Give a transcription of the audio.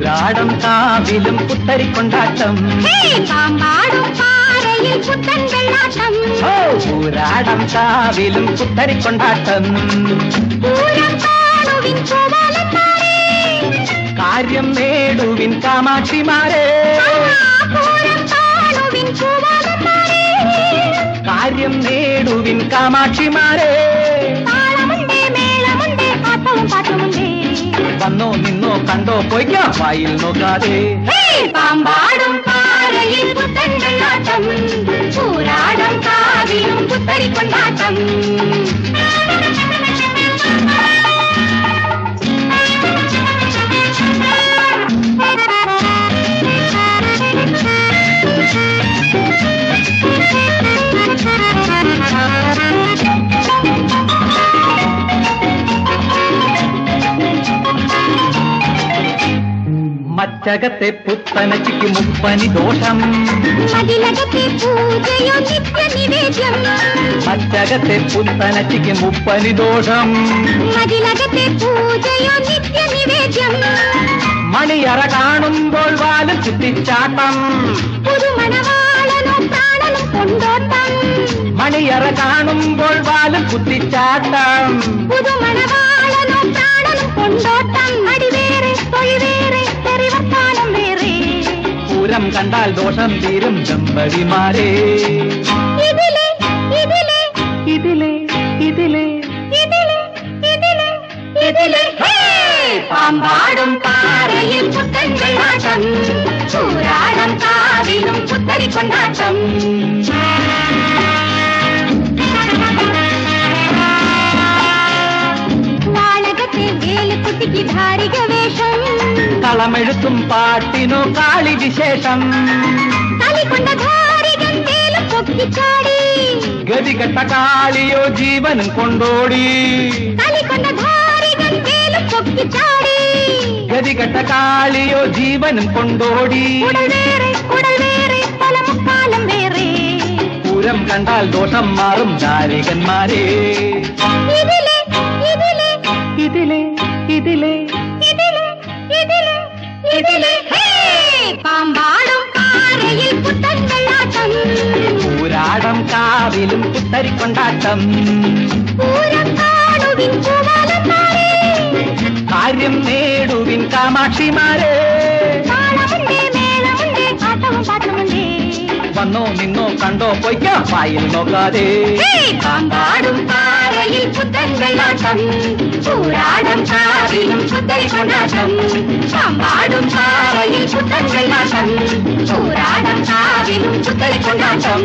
ഊരാടം കാവിലും പുത്തരിക്കൊണ്ടാട്ടം കൊണ്ടാട്ടം. ഊരാടം കാവിലും കാണുവിൻ പൂവാലന്മാരെ കാര്യം നേടുവിൻ കാമാക്ഷിമാരെ. കാര്യം നേടുവിൻ കാമാക്ഷിമാരെ. വന്നോ നിന്നോ കണ്ടോ പോയിക്കോ വായിൽ നോക്കാതെ. ഹേ പാമ്പാടും പാറയിൽ പുത്തൻ വെള്ളാട്ടം പൂരാടം കാവിലും പുത്തരിക്കൊണ്ടാട്ടം. മച്ചകത്തെ പുത്തനച്ചിക്ക് മുപ്പനി ദോഷം. മതിലകത്തെ പൂജയോ നിത്യനിവേദ്യം. മച്ചകത്തെ പുത്തനച്ചിക്ക് മുപ്പനി ദോഷം. മതിലകത്തെ പൂജയോ നിത്യനിവേദ്യം. മണിയറ കാണുമ്പോൾ വാലും ചുറ്റിച്ചാട്ടം. പുതുമണവാളനോ പ്രാണനും കൊണ്ടോട്ടം. മണിയറ കാണുമ്പോൾ വാലും കുത്തിച്ചാട്ടം. പുതുമണവാളനോ കണ്ടാൽ ദോഷം തീരും ദമ്പതിമാരെ ഇതിലെ ഇതിലെ! പാമ്പാടും പാറയിൽ പുത്തൻ വെള്ളാട്ടം ചൂരാടം കാവിലും പുത്തരി കൊണ്ടാട്ടം കളമെഴുത്തും പാട്ടിനു കാളി വിശേഷം. ഗതി കെട്ട ഗതികെട്ട കാളിയോ ജീവനും കൊണ്ടോടി. ഗതി കെട്ട ഗതികെട്ട കാളിയോ ജീവനും കൊണ്ടോടി. പൂരം കണ്ടാൽ ദോഷം മാറും ഇതിലെ ഇതിലെ. ഹേ! പാമ്പാടും പാറയിൽ പുത്തൻ വെള്ളാട്ടം പൂരാടം കാവിലും പുത്തരിക്കൊണ്ടാട്ടം. കാര്യം നേടുവിൻ കാമാക്ഷിമാരെ. വന്നോ നിന്നോ കണ്ടോ പൊയ്ക്കോ വായിൽ നോക്കാതെ! പാമ്പാടും പാറയിൽ പുത്തൻ വെള്ളാട്ടം പൂരാടം കാവിലും പുത്തരി കൊണ്ടാട്ടം പാമ്പാടും പാറയിൽ പുത്തൻ വെള്ളാട്ടം പൂരാടം കാവിലും പുത്തരി കൊണ്ടാട്ടം